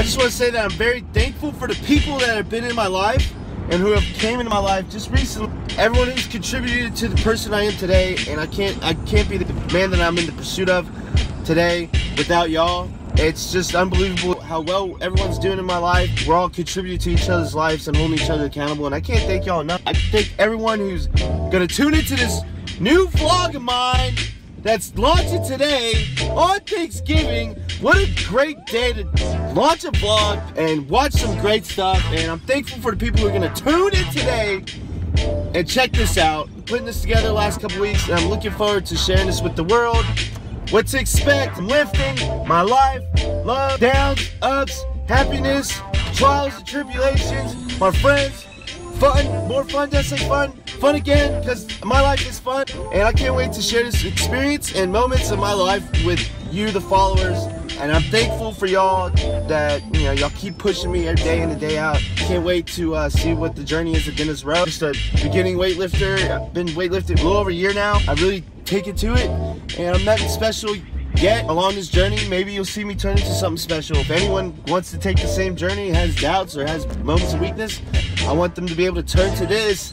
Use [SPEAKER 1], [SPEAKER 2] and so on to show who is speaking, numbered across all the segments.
[SPEAKER 1] I just want to say that I'm very thankful for the people that have been in my life and who have came into my life just recently. Everyone who's contributed to the person I am today, and I can't I can't be the man that I'm in the pursuit of today without y'all. It's just unbelievable how well everyone's doing in my life. We're all contributing to each other's lives and holding each other accountable. And I can't thank y'all enough. I thank everyone who's gonna tune into this new vlog of mine that's launching today on Thanksgiving. What a great day to launch a vlog and watch some great stuff. And I'm thankful for the people who are gonna tune in today and check this out. Putting this together the last couple weeks, and I'm looking forward to sharing this with the world. What to expect, I'm lifting, my life, love, downs, ups, happiness, trials and tribulations, my friends, fun, more fun, just like fun, fun again, because my life is fun, and I can't wait to share this experience and moments of my life with you, the followers, and I'm thankful for y'all that, you know, y'all keep pushing me every day in and day out. Can't wait to uh, see what the journey is at Dennis Road. Just a beginning weightlifter. I've been weightlifting a little over a year now. I really take it to it, and I'm nothing special yet along this journey. Maybe you'll see me turn into something special. If anyone wants to take the same journey, has doubts or has moments of weakness, I want them to be able to turn to this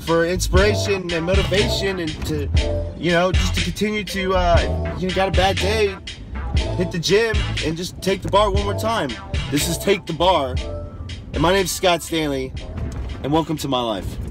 [SPEAKER 1] for inspiration and motivation and to, you know, just to continue to, uh, you got a bad day, hit the gym and just take the bar one more time. This is Take the Bar. And my name's Scott Stanley, and welcome to my life.